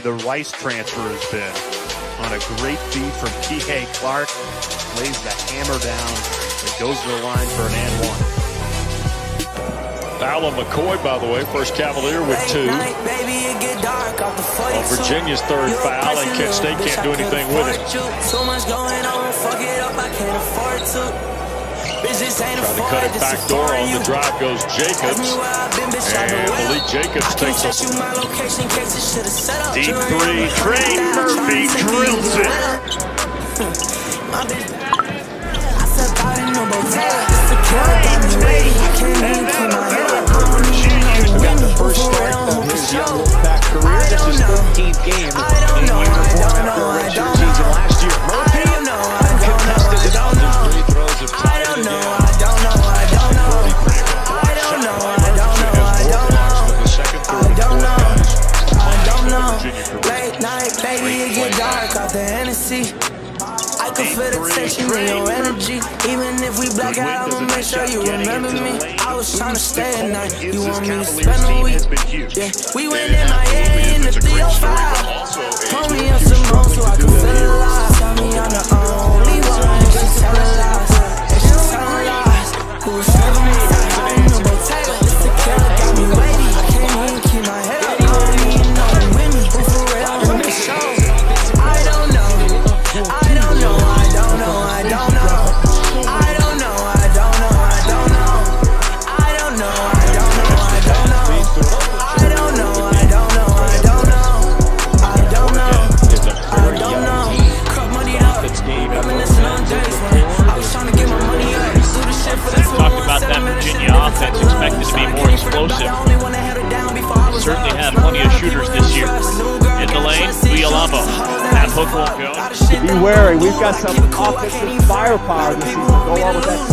the Rice transfer has been. On a great feed from Kihei Clark, lays the hammer down and goes to the line for an and one. Foul on McCoy, by the way. First Cavalier with two. Well, uh, Virginia's third foul, and Kent State can't do anything with it. Trying to cut it back door on the drive goes Jacobs. And Malique Jacobs takes a deep three. Trey Murphy drills it. Got the first start of his young back career. This is 13th game baby, it get dark off the Hennessy. I can feel the tension in your energy. Even if we black out, I'ma make sure you remember me. I was trying to stay at night. You want me to spend a week? Yeah, we went in Miami in the 305. Expected to be more explosive. Certainly had plenty of shooters this year. In the lane, Villalamba. That hook won't go. Be wary. We've got some offensive firepower this season. Go on with that.